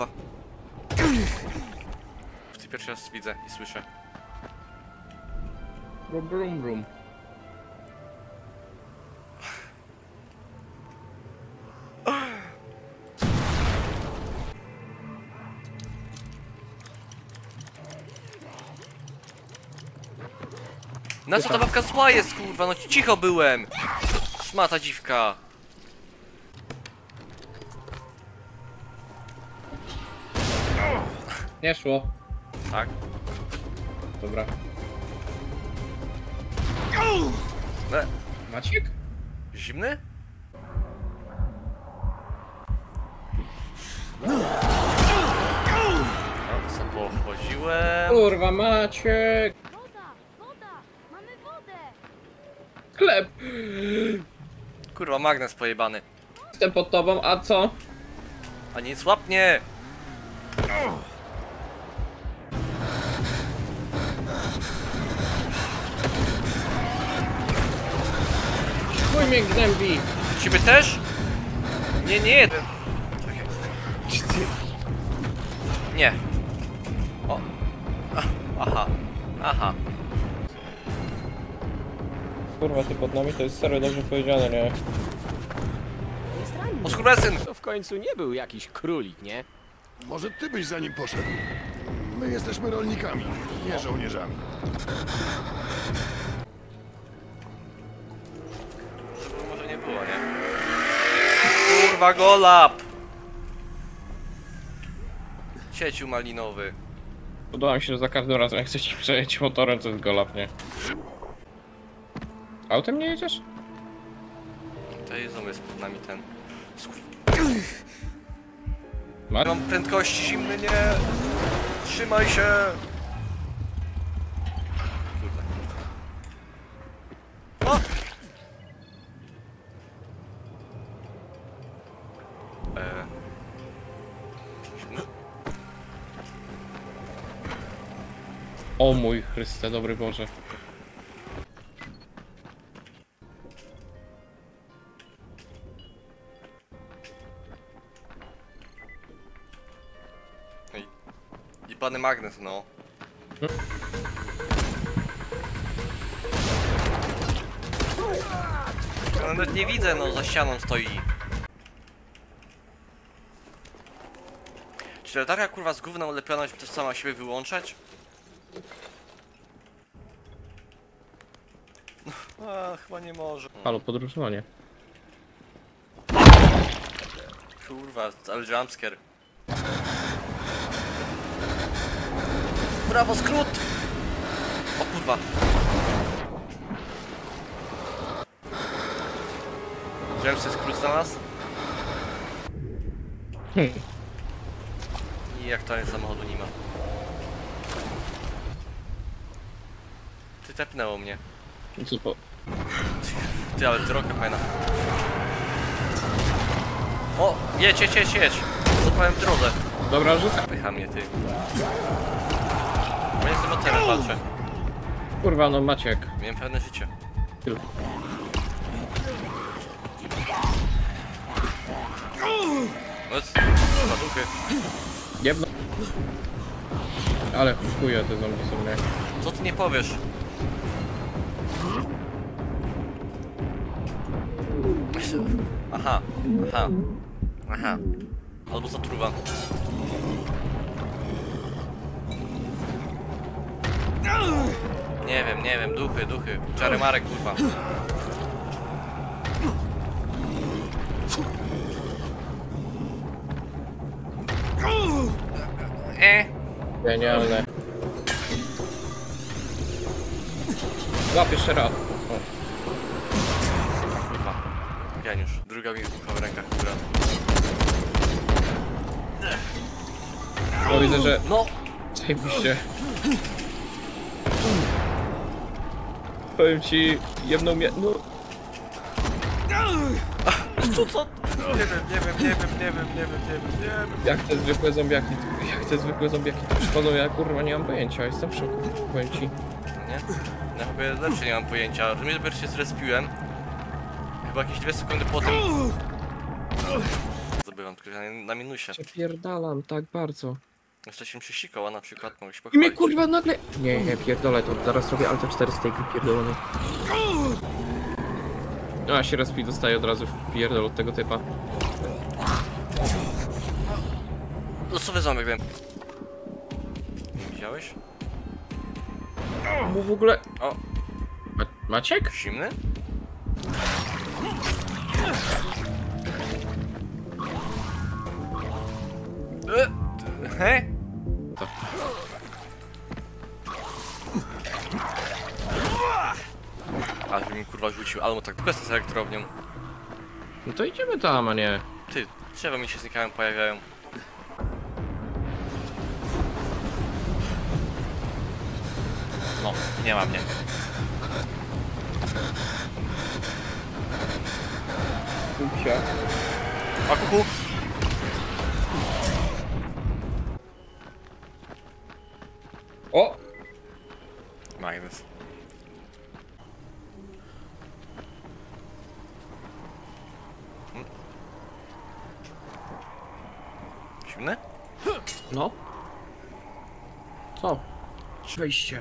kurwa. Ty pierwszy raz widzę i słyszę. Brum, brum, brum. Na co ta babka zła jest, kurwa? No cicho byłem! Szmata dziwka. Nie szło. Tak. Dobra. E, Maciek? zimny? No, co pochodziłem. Kurwa, Maciek! Woda! Woda! Mamy wodę! Klep! Kurwa, magnes pojebany. Jestem pod tobą, a co? A nic łapnie! Chuj mnie gnębi! Ciebie też? Nie, nie. Nie. O. Aha. Aha. Kurwa, ty pod nami to jest serio dobrze powiedziane, nie? Jest ranny. O skurwesyn! To w końcu nie był jakiś królik, nie? Może ty byś za nim poszedł? My jesteśmy rolnikami, nie żołnierzami. Kurwa golap! Cieciu malinowy. Podoba mi się, że za każdym razem jak chcesz ci przejeść motorem, to jest golap, nie? Autem nie jedziesz? To jest zamysł pod nami ten. Mam prędkości zimny, nie! Trzymaj się! O mój Chryste, dobry Boże. Ej. I pany magnes, no. Ja nawet nie widzę, no, za ścianą stoi. Czy latarka kurwa z gównem ulepiona, żeby też sama siebie wyłączać? A, chyba nie może. Halo, podróżowanie. Kurwa, ale jumpscare. Brawo, skrót! O kurwa. Wziąłem sobie skrót znalazł? Hmm. I jak to samochodu nie ma. Ty tepnęło mnie. Co po... Ty, ale droga fajna. O, jedź, jedź, jedź, jedź. Zapałem drodze. Dobra, rzucę. Pycha mnie, ty. Bo ja z tym motorem walczę. Kurwa, no Maciek. Miałem pewne życie. Ty. No, jest- kurwa, duchy. Jedno. Ale chuje te zombie są, nie? Co ty nie powiesz? Aha, aha, aha. Albo zatruwa. Nie wiem, nie wiem, duchy, duchy. Czary Marek, kurwa. E. Genialne. Łap jeszcze raz. O. Kurwa. Druga mi w rękach, która... No widzę, że... No! Zajebiście. Powiem ci, jedną mie... No, Co, co? Nie wiem, nie wiem, nie wiem, nie wiem, nie wiem, nie wiem, nie wiem. jak te zwykłe zombiaki, tu- jak te zwykłe zombiaki tu przychodzą, ja kurwa nie mam pojęcia, jestem w szoku. Powiem ci. Nie? Ja chyba lepsze nie mam pojęcia. Że mnie dopiero się zrespiłem. Chyba jakieś dwie sekundy po tym... Zdobywam tylko na, na minusie. Przepierdalam tak bardzo. Jeszcze się przysikała na przykład, mogę się I mnie kurwa nagle... Nie, nie, pierdolę to. Zaraz robię Alta 4 z tej gry pierdolony. A, się respi dostaje od razu w pierdol od tego typa. Losowy ząbek wiem. Widziałeś? Mu w ogóle... O. Ma Maciek? Zimny? He? Co? Aż kurwa rzucił, albo tak tylko z elektrownią. No to idziemy tam, a nie. Ty, drzewa mi się znikają, pojawiają. No, nie ma mnie. Kupsia. A kuku! O! Magnus. Hmm. Zimne? No. Co? Wejście.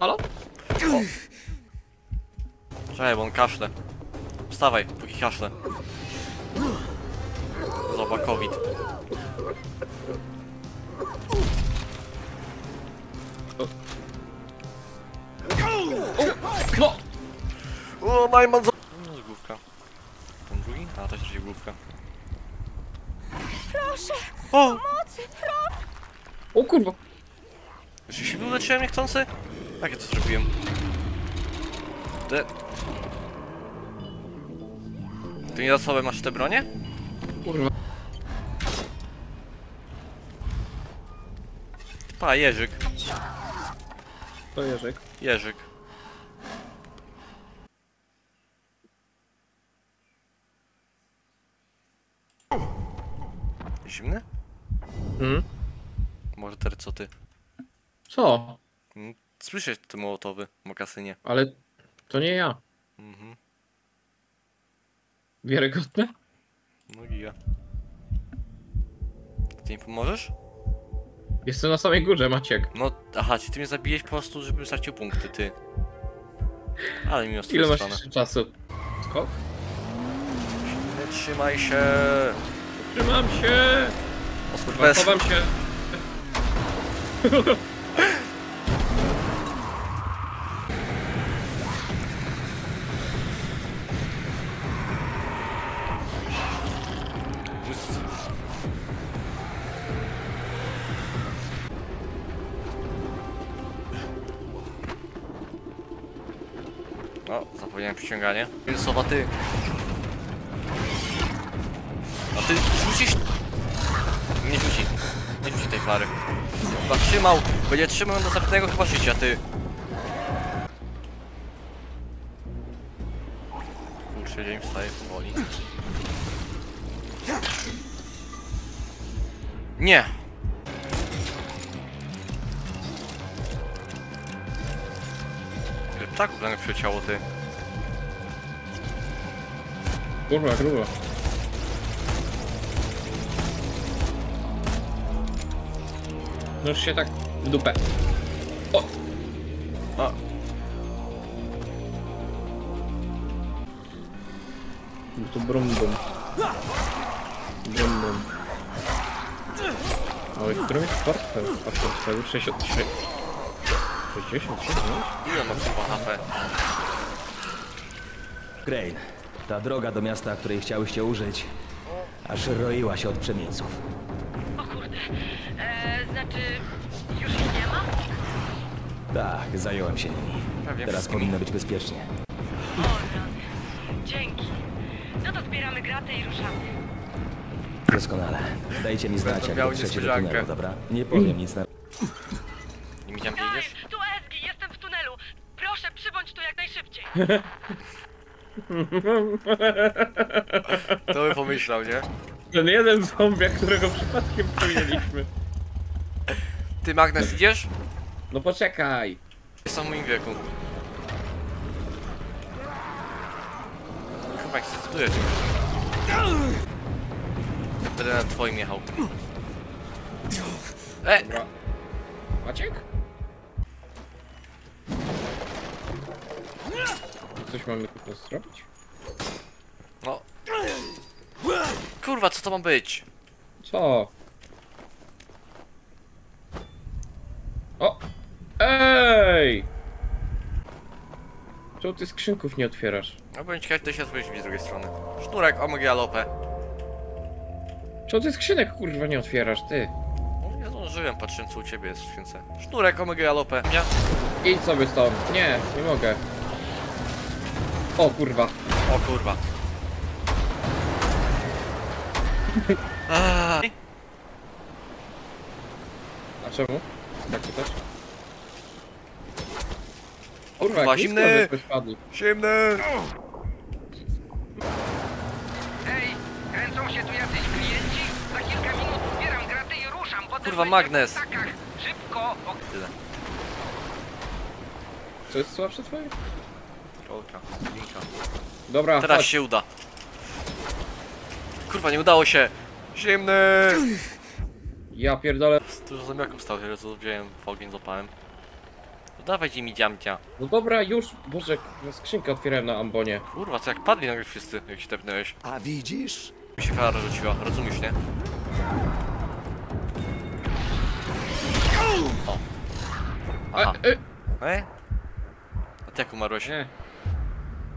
Halo? Czekaj, bo on kaszle. Wstawaj, póki kaszle. Zobacz, COVID. No! O, Najman za... No, z główka. Ten drugi? A, to jest główka. Proszę, O! proszę. O kurwa! Czy się wyleczyłem niechcący? Jak ja to zrobiłem? Ty... Ty nie za sobą masz te bronie? Kurwa. Pa, Jerzyk. To Jerzyk. Jerzyk. Zimny? Hmm? Może teraz co ty? Co? Mm, Słyszę te mołotowy mokasynie. Ale to nie ja. Mhm. Wiarygodne? No giga. Ty mi pomożesz? Jestem na samej górze, Maciek. No, aha, czy ty mnie zabijesz po prostu, żebym stracił punkty, ty. Ale mi Ile masz jeszcze czasu? Skok? Nie trzymaj się! Trzymam się! Chowam się. O, zapomniałem przyciąganie. Sowa ty. A ty rzucisz... Nie rzuci. Nie rzuci tej flary. Chyba trzymał. Będzie trzymał do następnego chyba życia, ty. Kurczę, dzień wstaje powoli. Nie! Ptaków dla mnie przyleciało, ty. Kurwa, grubo. No już się tak w dupę. O! A, No to brum bum. Brum bum. Oj, który jest portfel? A portfelu 63. 66, nie? ile mam chyba HP? Crane, ta droga do miasta, której chciałyście użyć, aż roiła się od przemieńców. O kurde. E, znaczy, już ich nie ma? Tak, zająłem się nimi. Pewnie Teraz wszystkimi. powinno być bezpiecznie. O, rany. Dzięki. No to zbieramy gratę i ruszamy. Doskonale. Dajcie mi znać, jak miał dotrzecie do niespodziankę. tunelu, dobra? Nie powiem nic na... Nie widziałem, gdzie Kyle, idziesz? tu Ezgi, jestem w tunelu. Proszę przybądź tu jak najszybciej. To by pomyślał, nie? Ten jeden zombie, którego przypadkiem przyjęliśmy. Ty, Magnes, idziesz? No poczekaj. Jest w moim wieku. Chyba jak zdecydujesz. Będę na twoim jechał. E! Dobra. Maciek? Coś mamy tu zrobić? No. Kurwa, co to ma być? Co? O! Ej! Czemu ty skrzynków nie otwierasz? No bądź ciekaw, to się otworzyć z drugiej strony. Sznurek, omega lopę. Czemu ty skrzynek kurwa nie otwierasz, ty? No, nie zdążyłem, patrzyłem co u ciebie jest w skrzynce. Sznurek, omega lopę. Ja... Idź sobie stąd. Nie, nie mogę. O kurwa. O kurwa. Aaaa. A czemu? Tak to też? Kurwa, Kurwa, jak zimny! nisko żeśmy spadli. Zimny! Hej, kręcą się tu jacyś klienci? Za kilka minut zbieram graty i ruszam. Potem Kurwa, magnes. w ptakach. Szybko! O, Tyle. Co jest słabsze twoje? Rolka, linka. Dobra, Teraz chodź. się uda. Kurwa, nie udało się! Zimny! Ja pierdolę. Dużo zamiarków stał się, co wziąłem w ogień, złapałem. No dawajcie mi dziamcia. No dobra, już. Boże, kurwa, skrzynkę otwierałem na ambonie. Kurwa, co jak padli nagle wszyscy, jak się tepnąłeś. A widzisz? Mi się kara rzuciła, rozumiesz, nie? O. Aha. A, y, E? A ty jak umarłeś? nie.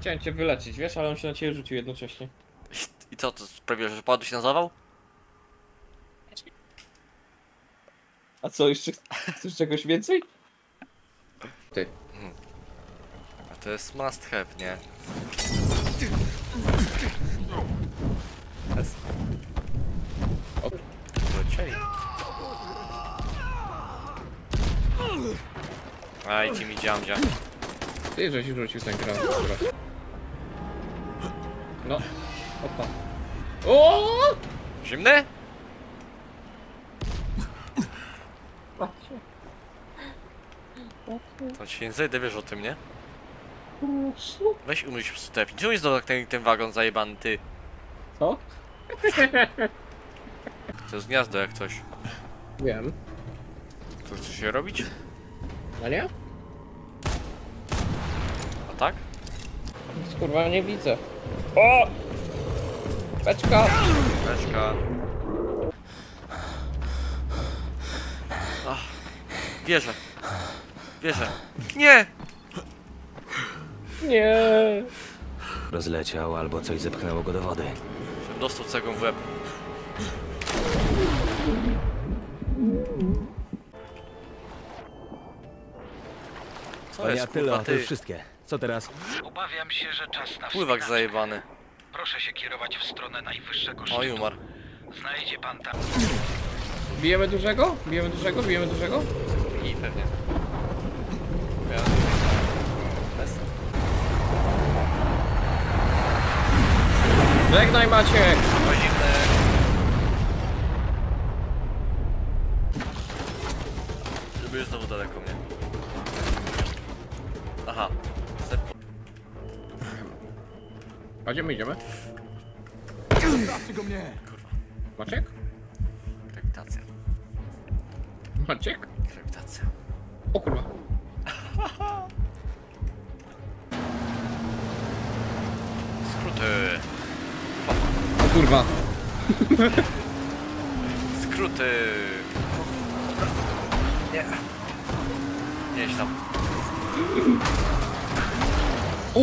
Chciałem cię wyleczyć, wiesz, ale on się na ciebie rzucił jednocześnie. I co, to sprawiło, że padłeś na zawał? A co, jeszcze chcesz czegoś więcej? Ty. A to jest must have, nie? Jest. O. Aj, ci mi dziamdzia. Ty, żeś rzucił ten granat. No. Opa. O! Zimny? Patrzcie. To ci nie zejdę, wiesz o tym, nie? Weź umyśl w step. Czemu jest ten, ten wagon zajebany, ty? Co? To jest gniazdo jak coś. Wiem. To chce się robić? A nie? Kurwa, nie widzę. O! Beczka! Beczka. Ach, wierzę. Wierzę. Nie! Nie! Rozleciał albo coś zepchnęło go do wody. Dostał cegą w łeb. Co jest, Attylo, kurwa, to już ty? wszystkie. Co teraz? Obawiam się, że czas na Pływak wspinaczkę. zajebany. Proszę się kierować w stronę najwyższego Oj, szczytu. umarł. Znajdzie pan tam. Bijemy dużego? Bijemy dużego? Bijemy dużego? I pewnie. Ja... Bez. Żegnaj Maciek! A gdzie my idziemy? Zostawcie go mnie! Maciek? Grawitacja. Maciek? Grawitacja. O kurwa. Skróty. O kurwa. Skróty. Nie. Nie idź tam. O